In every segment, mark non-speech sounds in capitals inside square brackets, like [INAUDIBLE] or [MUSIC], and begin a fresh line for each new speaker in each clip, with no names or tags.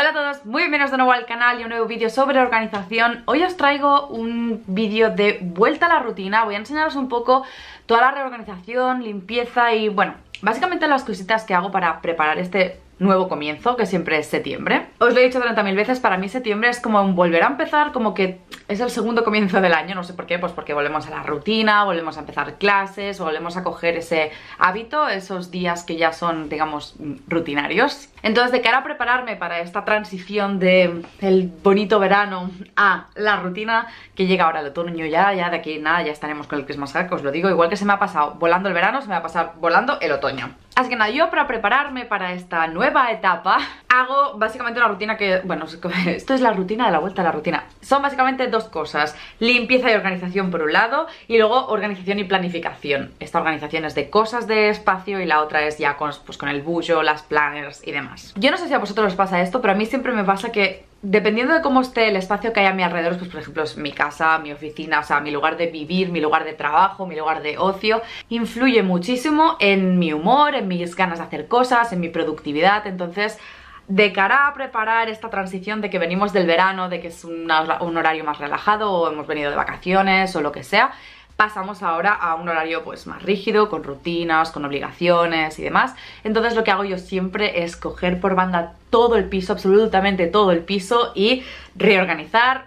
Hola a todos, muy bienvenidos de nuevo al canal y un nuevo vídeo sobre organización. Hoy os traigo un vídeo de vuelta a la rutina. Voy a enseñaros un poco toda la reorganización, limpieza y bueno Básicamente las cositas que hago para preparar este nuevo comienzo, que siempre es septiembre. Os lo he dicho 30.000 veces, para mí septiembre es como volver a empezar, como que es el segundo comienzo del año, no sé por qué, pues porque volvemos a la rutina, volvemos a empezar clases, volvemos a coger ese hábito, esos días que ya son, digamos, rutinarios. Entonces, de cara a prepararme para esta transición de el bonito verano a la rutina que llega ahora el otoño ya, ya de aquí nada, ya estaremos con el Christmas hack, os lo digo, igual que se me ha pasado volando el verano, se me va a pasar volando el otoño. Así que nada, yo para prepararme para esta nueva etapa hago básicamente una rutina que, bueno, [LAUGHS] esto es la rutina de la vuelta a la rutina. Son básicamente dos cosas, limpieza y organización por un lado y luego organización y planificación. Esta organización es de cosas de espacio y la otra es ya con, pues, con el bullo, las planners y demás. Yo no sé si a vosotros os pasa esto, pero a mí siempre me pasa que dependiendo de cómo esté el espacio que hay a mi alrededor, pues por ejemplo es mi casa, mi oficina, o sea, mi lugar de vivir, mi lugar de trabajo, mi lugar de ocio, influye muchísimo en mi humor, en mis ganas de hacer cosas, en mi productividad, entonces de cara a preparar esta transición de que venimos del verano, de que es un horario más relajado o hemos venido de vacaciones o lo que sea, pasamos ahora a un horario pues más rígido, con rutinas, con obligaciones y demás. Entonces lo que hago yo siempre es coger por banda todo el piso, absolutamente todo el piso y reorganizar,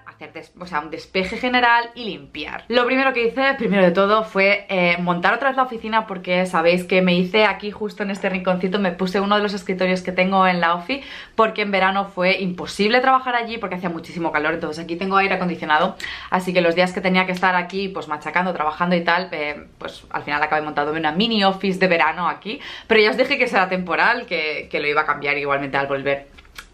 o sea, un despeje general y limpiar. Lo primero que hice, primero de todo, fue eh, montar otra vez la oficina porque sabéis que me hice aquí justo en este rinconcito, me puse uno de los escritorios que tengo en la ofi porque en verano fue imposible trabajar allí porque hacía muchísimo calor, entonces aquí tengo aire acondicionado, así que los días que tenía que estar aquí pues machacando, trabajando y tal, eh, pues al final acabé montándome una mini office de verano aquí, pero ya os dije que será temporal, que, que lo iba a cambiar igualmente al volver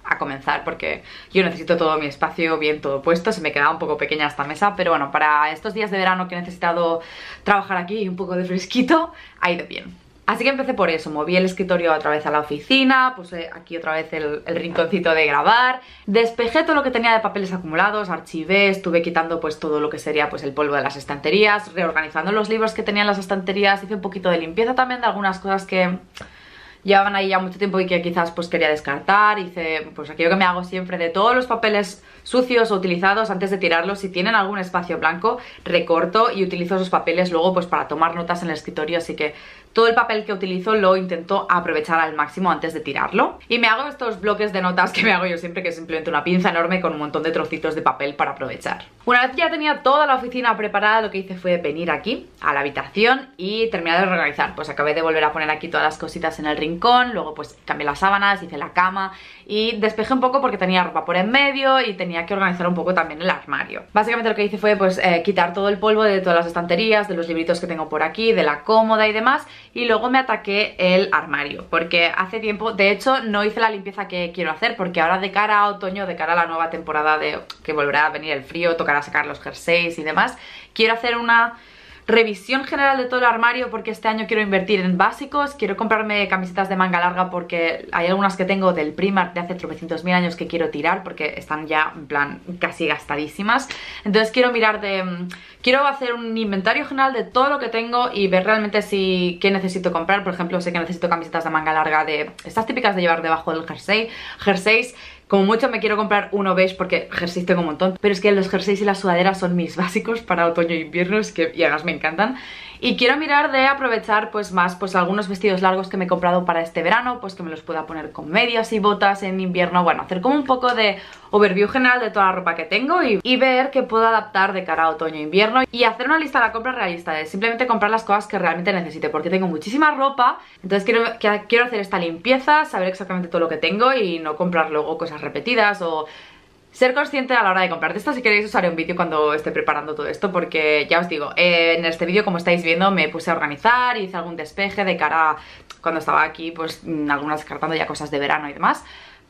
a comenzar porque yo necesito todo mi espacio bien todo puesto, se me quedaba un poco pequeña esta mesa, pero bueno, para estos días de verano que he necesitado trabajar aquí y un poco de fresquito, ha ido bien. Así que empecé por eso, moví el escritorio otra vez a la oficina, puse aquí otra vez el, rinconcito de grabar, despejé todo lo que tenía de papeles acumulados, archivé, estuve quitando pues todo lo que sería pues el polvo de las estanterías, reorganizando los libros que tenía en las estanterías, hice un poquito de limpieza también de algunas cosas que llevaban ahí ya mucho tiempo y que quizás pues quería descartar. Hice pues aquello que me hago siempre de todos los papeles sucios o utilizados antes de tirarlos. Si tienen algún espacio blanco, recorto y utilizo esos papeles luego pues para tomar notas en el escritorio. Así que todo el papel que utilizo lo intento aprovechar al máximo antes de tirarlo. Y me hago estos bloques de notas que me hago yo siempre, que es simplemente una pinza enorme con un montón de trocitos de papel para aprovechar. Una vez ya tenía toda la oficina preparada, lo que hice fue venir aquí, a la habitación, y terminar de organizar. Pues acabé de volver a poner aquí todas las cositas en el rincón, luego pues cambié las sábanas, hice la cama y despejé un poco porque tenía ropa por en medio y tenía que organizar un poco también el armario. Básicamente lo que hice fue pues eh, quitar todo el polvo de todas las estanterías, de los libritos que tengo por aquí, de la cómoda y demás y luego me ataqué el armario porque hace tiempo, de hecho no hice la limpieza que quiero hacer porque ahora de cara a otoño, de cara a la nueva temporada de que volverá a venir el frío, tocará sacar los jerseys y demás, quiero hacer una revisión general de todo el armario porque este año quiero invertir en básicos, quiero comprarme camisetas de manga larga porque hay algunas que tengo del Primark de hace tropecientos mil años que quiero tirar porque están ya en plan casi gastadísimas, entonces quiero mirar de... Mm, quiero hacer un inventario general de todo lo que tengo y ver realmente si qué necesito comprar, por ejemplo sé que necesito camisetas de manga larga de estas típicas de llevar debajo del jersey, jerseys como mucho me quiero comprar uno beige porque jerseys tengo un montón, pero es que los jerseys y las sudaderas son mis [LAUGHS] básicos para otoño e invierno, es que y me encantan. Y quiero mirar de aprovechar pues más pues algunos vestidos largos que me he comprado para este verano, pues que me los pueda poner con medias y botas en invierno, bueno, hacer como un poco de overview general de toda la ropa que tengo y, ver qué puedo adaptar de cara a otoño e invierno y hacer una lista de la compra realista de simplemente comprar las cosas que realmente necesite porque tengo muchísima ropa, entonces quiero, quiero hacer esta limpieza, saber exactamente todo lo que tengo y no comprar luego cosas repetidas o ser consciente a la hora de comprarte esto, si queréis os haré un vídeo cuando esté preparando todo esto porque ya os digo, en este vídeo como estáis viendo me puse a organizar, hice algún despeje de cara a cuando estaba aquí pues mm, algunas descartando ya cosas de verano y demás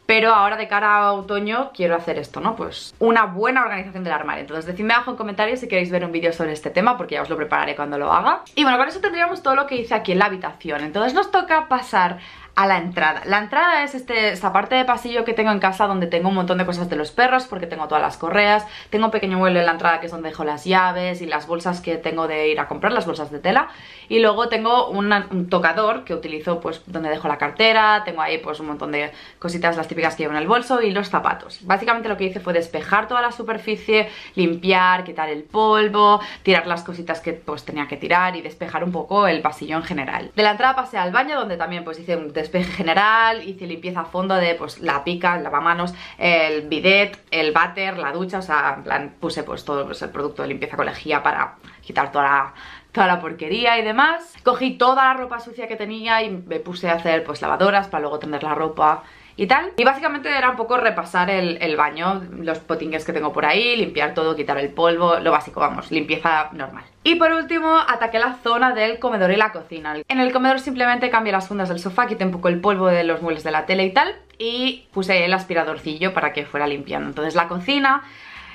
pero ahora de cara a otoño quiero hacer esto, ¿no? Pues una buena organización del armario. Entonces decidme abajo en comentarios si queréis ver un vídeo sobre este tema porque ya os lo prepararé cuando lo haga. Y bueno, con eso tendríamos todo lo que hice aquí en la habitación. Entonces nos toca pasar a la entrada. La entrada es este, esta parte de pasillo que tengo en casa donde tengo un montón de cosas de los perros porque tengo todas las correas, tengo un pequeño mueble en la entrada que es donde dejo las llaves y las bolsas que tengo de ir a comprar, las bolsas de tela y luego tengo un tocador que utilizo pues donde dejo la cartera, tengo ahí pues un montón de cositas las típicas que llevo en el bolso y los zapatos. Básicamente lo que hice fue despejar toda la superficie, limpiar, quitar el polvo, tirar las cositas que pues tenía que tirar y despejar un poco el pasillo en general. De la entrada pasé al baño donde también pues hice un despeje general, hice limpieza a fondo de pues la pica, el lavamanos, el bidet, el váter, la ducha, o sea, en plan puse pues todo pues, el producto de limpieza con lejía para quitar toda la toda la porquería y demás. Cogí toda la ropa sucia que tenía y me puse a hacer pues lavadoras para luego tender la ropa y tal. Y básicamente era un poco repasar el, baño, los potingues que tengo por ahí, limpiar todo, quitar el polvo, lo básico, vamos, limpieza normal. Y por último, ataqué la zona del comedor y la cocina. En el comedor simplemente cambié las fundas del sofá, quité un poco el polvo de los muebles de la tele y tal, y puse el aspiradorcillo para que fuera limpiando. Entonces la cocina...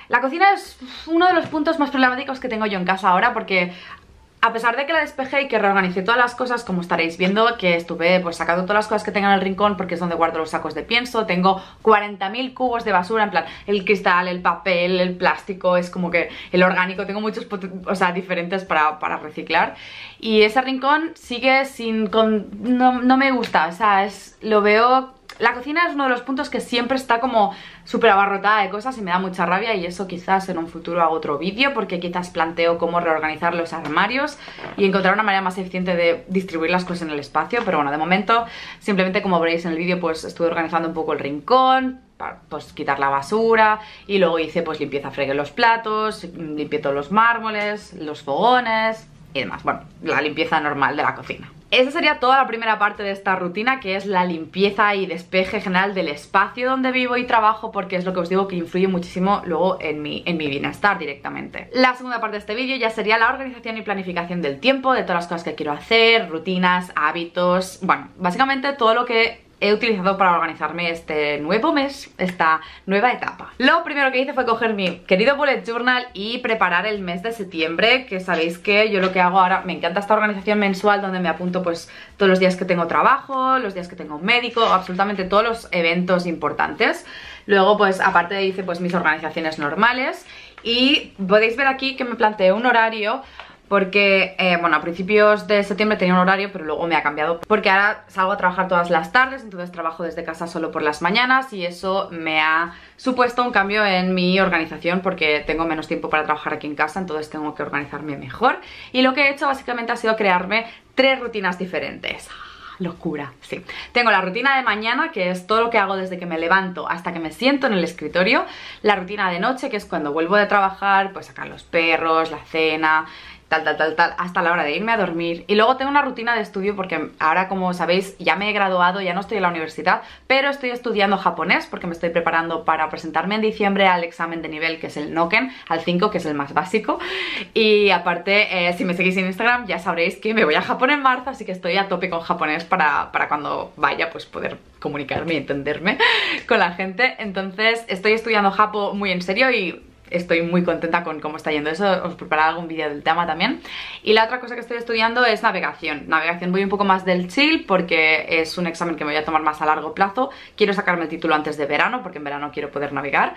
La cocina es uno de los puntos más problemáticos que tengo yo en casa ahora porque a pesar de que la despejé y que reorganicé todas las cosas, como estaréis viendo, que estuve pues sacando todas las cosas que tengo en el rincón porque es donde guardo los sacos de pienso, tengo 40.000 cubos de basura, en plan, el cristal, el papel, el plástico, es como que el orgánico, tengo muchos, o sea, diferentes para, para reciclar. Y ese rincón sigue sin, con, no, no me gusta, o sea, es, lo veo la cocina es uno de los puntos que siempre está como súper abarrotada de cosas y me da mucha rabia y eso quizás en un futuro hago otro vídeo porque quizás planteo cómo reorganizar los armarios y encontrar una manera más eficiente de distribuir las cosas en el espacio, pero bueno, de momento simplemente como veréis en el vídeo pues estuve organizando un poco el rincón, pues quitar la basura y luego hice pues limpieza, fregué los platos, limpié todos los mármoles, los fogones y demás, bueno, la limpieza normal de la cocina. Esa sería toda la primera parte de esta rutina, que es la limpieza y despeje general del espacio donde vivo y trabajo, porque es lo que os digo que influye muchísimo luego en mi, en mi bienestar directamente. La segunda parte de este vídeo ya sería la organización y planificación del tiempo, de todas las cosas que quiero hacer, rutinas, hábitos, bueno, básicamente todo lo que he utilizado para organizarme este nuevo mes, esta nueva etapa. Lo primero que hice fue coger mi querido bullet journal y preparar el mes de septiembre, que sabéis que yo lo que hago ahora, me encanta esta organización mensual donde me apunto pues todos los días que tengo trabajo, los días que tengo médico, absolutamente todos los eventos importantes. Luego pues aparte hice pues mis organizaciones normales y podéis ver aquí que me planteé un horario porque, eh, bueno, a principios de septiembre tenía un horario, pero luego me ha cambiado porque ahora salgo a trabajar todas las tardes, entonces trabajo desde casa solo por las mañanas y eso me ha supuesto un cambio en mi organización porque tengo menos tiempo para trabajar aquí en casa, entonces tengo que organizarme mejor y lo que he hecho básicamente ha sido crearme tres rutinas diferentes locura, sí. Tengo la rutina de mañana, que es todo lo que hago desde que me levanto hasta que me siento en el escritorio. La rutina de noche, que es cuando vuelvo de trabajar, pues sacar los perros, la cena, tal, tal, tal, tal, hasta la hora de irme a dormir. Y luego tengo una rutina de estudio porque ahora, como sabéis, ya me he graduado, ya no estoy en la universidad, pero estoy estudiando japonés porque me estoy preparando para presentarme en diciembre al examen de nivel que es el Noken, al 5, que es el más básico. Y aparte, eh, si me seguís en Instagram ya sabréis que me voy a Japón en marzo, así que estoy a tope con japonés para, para cuando vaya, pues poder comunicarme y entenderme [LAUGHS] con la gente. Entonces, estoy estudiando japo muy en serio y estoy muy contenta con cómo está yendo eso, os prepararé algún vídeo del tema también. Y la otra cosa que estoy estudiando es navegación. Navegación voy un poco más del chill porque es un examen que me voy a tomar más a largo plazo. Quiero sacarme el título antes de verano porque en verano quiero poder navegar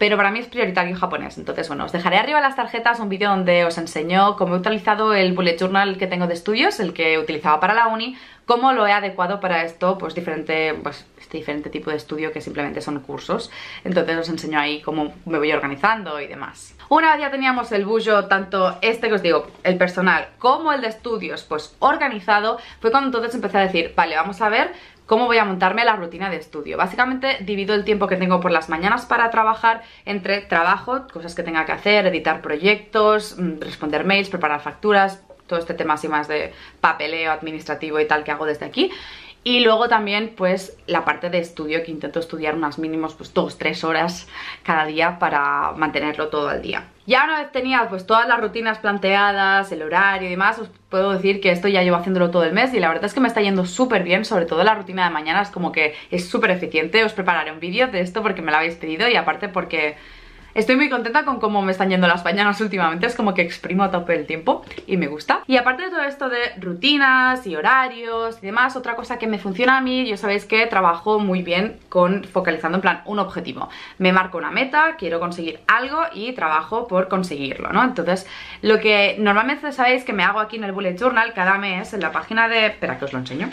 pero para mí es prioritario japonés. Entonces, bueno, os dejaré arriba las tarjetas un vídeo donde os enseño cómo he utilizado el bullet journal que tengo de estudios, el que utilizaba para la uni, cómo lo he adecuado para esto, pues diferente, pues este diferente tipo de estudio que simplemente son cursos. Entonces os enseño ahí cómo me voy organizando y demás. Una vez ya teníamos el bullo, tanto este que os digo, el personal, como el de estudios, pues organizado, fue cuando entonces empecé a decir, vale, vamos a ver cómo voy a montarme la rutina de estudio. Básicamente divido el tiempo que tengo por las mañanas para trabajar entre trabajo, cosas que tenga que hacer, editar proyectos, mm, responder mails, preparar facturas, todo este tema así más de papeleo administrativo y tal que hago desde aquí y luego también pues la parte de estudio que intento estudiar unas mínimos pues dos, tres horas cada día para mantenerlo todo al día. Ya una vez tenía pues todas las rutinas planteadas, el horario y demás, os puedo decir que esto ya llevo haciéndolo todo el mes y la verdad es que me está yendo súper bien, sobre todo la rutina de mañana es como que es súper eficiente, os prepararé un vídeo de esto porque me lo habéis pedido y aparte porque Estoy muy contenta con cómo me están yendo las mañanas últimamente, es como que exprimo a tope el tiempo y me gusta. Y aparte de todo esto de rutinas y horarios y demás, otra cosa que me funciona a mí, yo sabéis que trabajo muy bien con focalizando en plan un objetivo. Me marco una meta, quiero conseguir algo y trabajo por conseguirlo, ¿no? Entonces, lo que normalmente sabéis que me hago aquí en el bullet journal cada mes en la página de... espera que os lo enseño.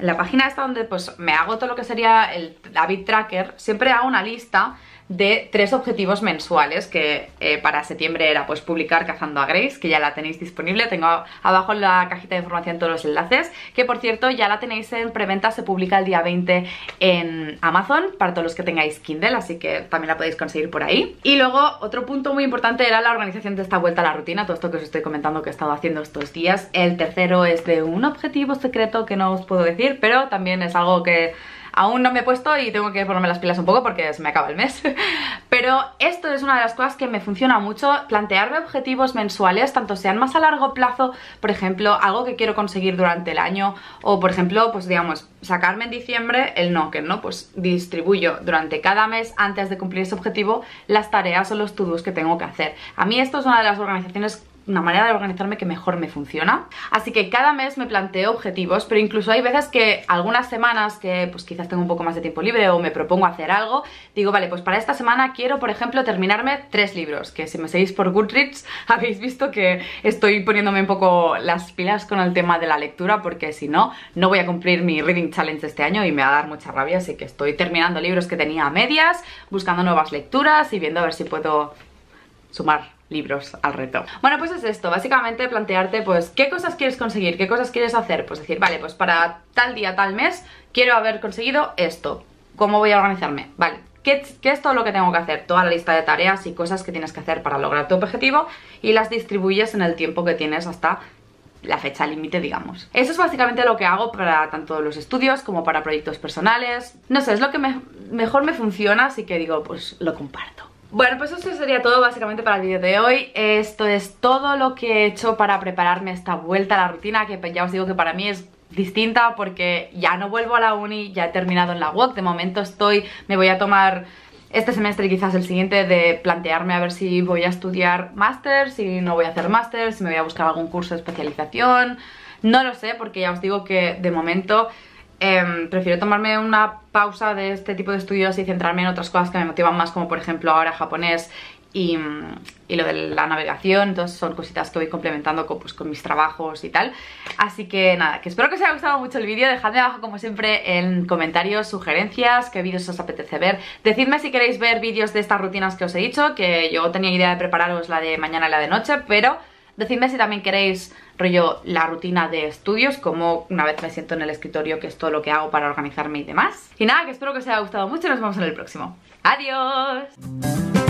En la página esta donde pues me hago todo lo que sería el David Tracker, siempre hago una lista de tres objetivos mensuales que eh, para septiembre era pues publicar Cazando a Grace, que ya la tenéis disponible, tengo abajo en la cajita de información todos los enlaces, que por cierto ya la tenéis en preventa, se publica el día 20 en Amazon para todos los que tengáis Kindle, así que también la podéis conseguir por ahí. Y luego otro punto muy importante era la organización de esta vuelta a la rutina, todo esto que os estoy comentando que he estado haciendo estos días. El tercero es de un objetivo secreto que no os puedo decir, pero también es algo que Aún no me he puesto y tengo que ponerme las pilas un poco porque se me acaba el mes. [LAUGHS] Pero esto es una de las cosas que me funciona mucho, plantearme objetivos mensuales, tanto sean más a largo plazo, por ejemplo, algo que quiero conseguir durante el año, o por ejemplo, pues digamos, sacarme en diciembre el no, que no, pues distribuyo durante cada mes antes de cumplir ese objetivo las tareas o los to-dos que tengo que hacer. A mí esto es una de las organizaciones una manera de organizarme que mejor me funciona. Así que cada mes me planteo objetivos, pero incluso hay veces que algunas semanas que pues quizás tengo un poco más de tiempo libre o me propongo hacer algo, digo, vale, pues para esta semana quiero, por ejemplo, terminarme tres libros, que si me seguís por Goodreads [LAUGHS] habéis visto que estoy poniéndome un poco las pilas con el tema de la lectura, porque si no, no voy a cumplir mi Reading Challenge este año y me va a dar mucha rabia, así que estoy terminando libros que tenía a medias, buscando nuevas lecturas y viendo a ver si puedo sumar libros al reto. Bueno, pues es esto, básicamente plantearte pues qué cosas quieres conseguir, qué cosas quieres hacer, pues decir, vale, pues para tal día, tal mes, quiero haber conseguido esto. ¿Cómo voy a organizarme? Vale, ¿Qué, ¿Qué, es todo lo que tengo que hacer? Toda la lista de tareas y cosas que tienes que hacer para lograr tu objetivo y las distribuyes en el tiempo que tienes hasta la fecha límite, digamos. Eso es básicamente lo que hago para tanto los estudios como para proyectos personales. No sé, es lo que mejor me funciona, así que digo, pues lo comparto. Bueno, pues eso sería todo básicamente para el vídeo de hoy. Esto es todo lo que he hecho para prepararme esta vuelta a la rutina, que ya os digo que para mí es distinta porque ya no vuelvo a la uni, ya he terminado en la UOC, de momento estoy, me voy a tomar este semestre y quizás el siguiente de plantearme a ver si voy a estudiar máster, si no voy a hacer máster, si me voy a buscar algún curso de especialización, no lo sé porque ya os digo que de momento Em, prefiero tomarme una pausa de este tipo de estudios y centrarme en otras cosas que me motivan más, como por ejemplo ahora japonés y, lo de la navegación, entonces son cositas que voy complementando con, pues, con mis trabajos y tal. Así que nada, que espero que os haya gustado mucho el vídeo, dejadme abajo como siempre en comentarios sugerencias, qué vídeos os apetece ver. Decidme si queréis ver vídeos de estas rutinas que os he dicho, que yo tenía idea de prepararos la de mañana y la de noche, pero Decidme si también queréis rollo la rutina de estudios, como una vez me siento en el escritorio, que es todo lo que hago para organizarme y demás. Y nada, que espero que os haya gustado mucho y nos vemos en el próximo. ¡Adiós!